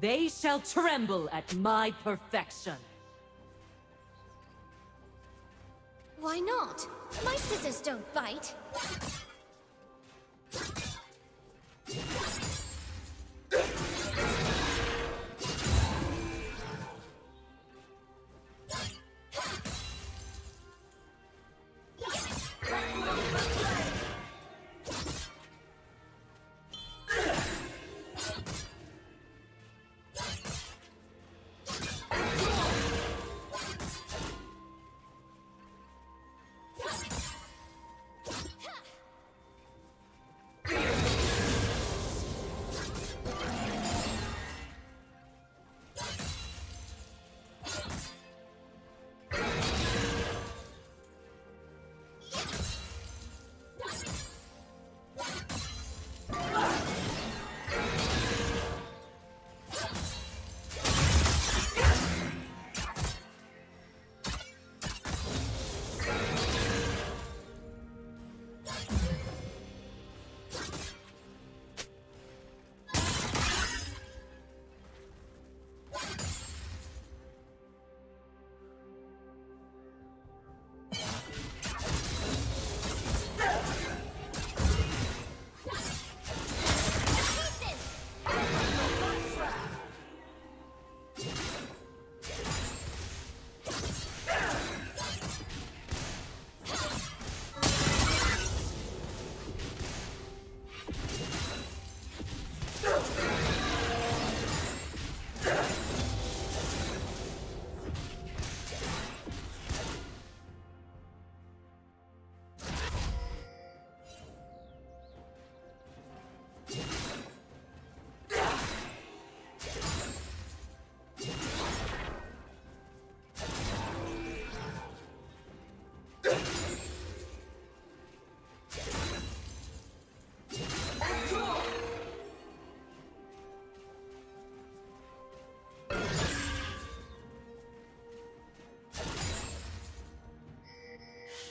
They shall tremble at my perfection. Why not? My scissors don't bite.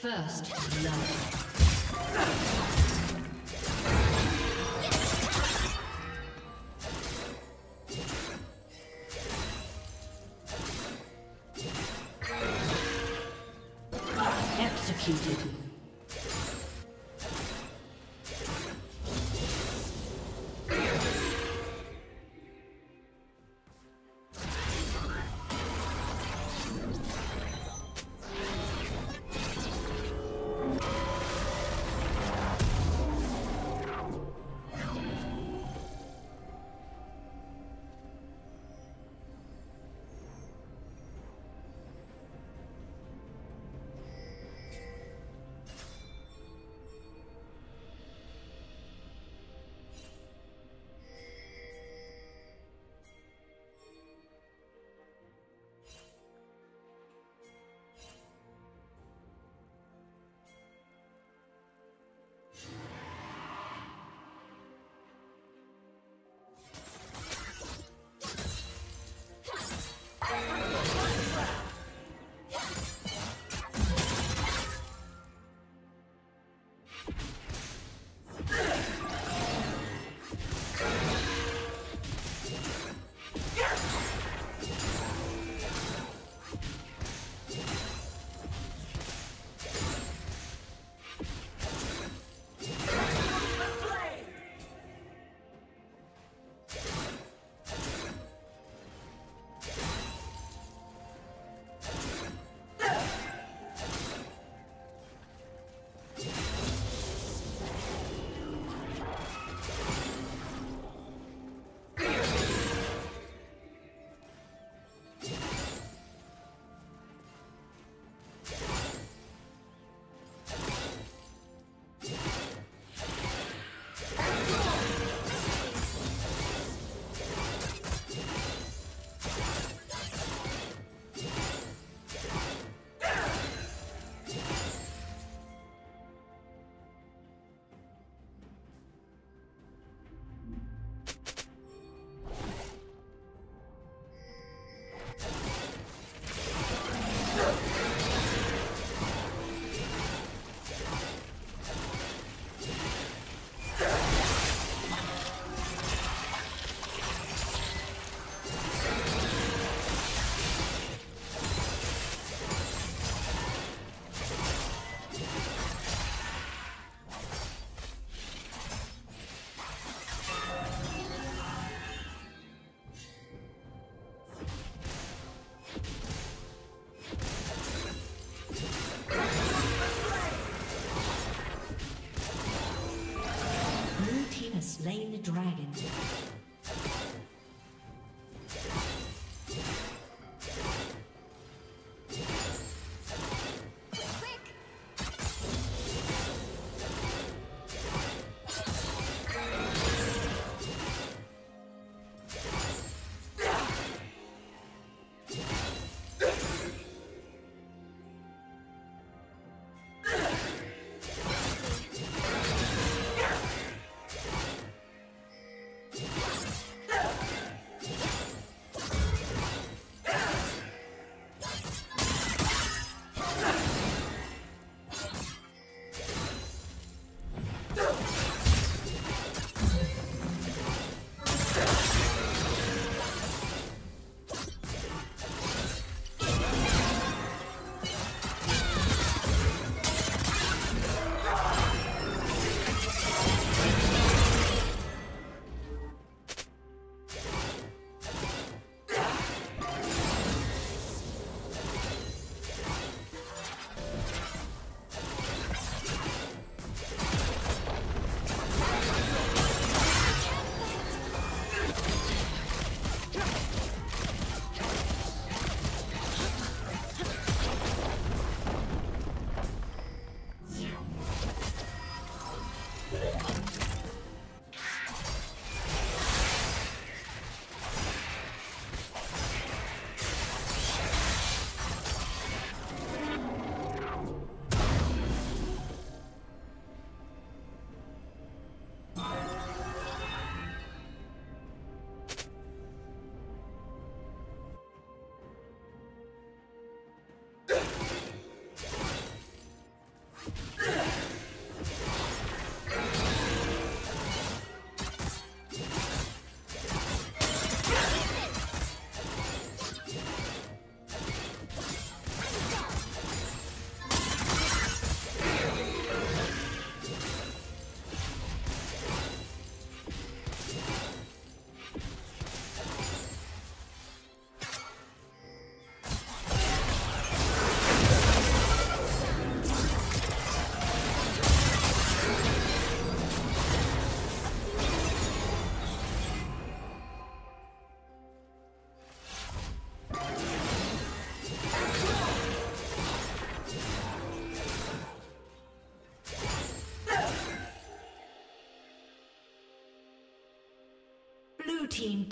First blood. Executed.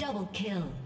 Double kill.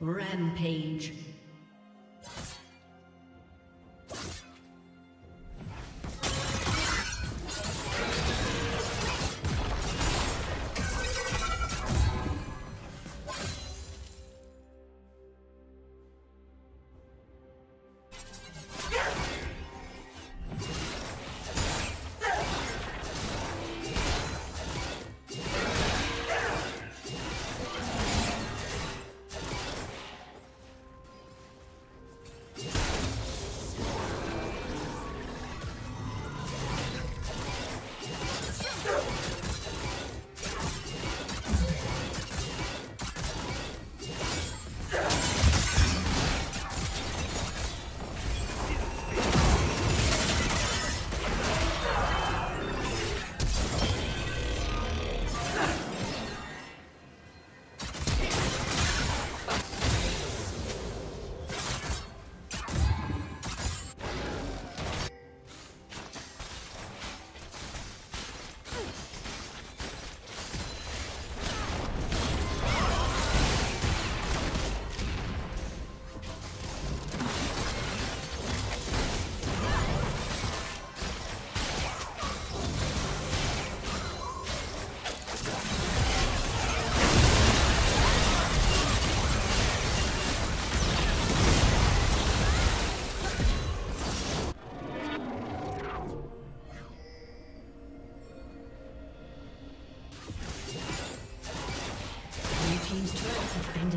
Rampage.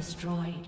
Destroyed.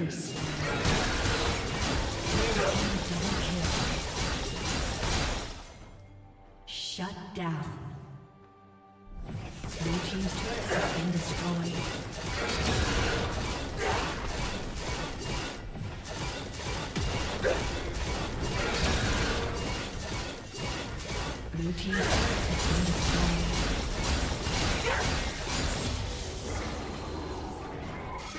Killing Shut down. Blue team's has been destroyed. Blue team's has been destroyed.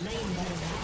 Slain by